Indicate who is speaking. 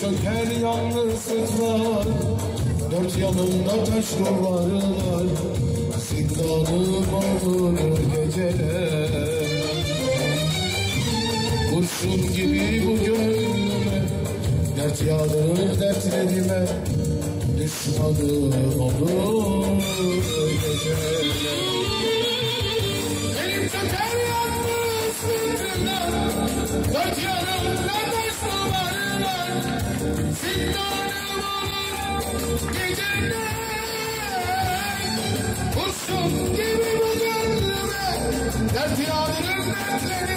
Speaker 1: çöker yalnızlıklar Dört yanımda taş duvarlar Zindanım olur geceler. Kurşun gibi bu gönlüme Dert yağdır dertlerime Düşmanım olur geceler. Elim çöker Dört yanımda Fethiye'nin devletleri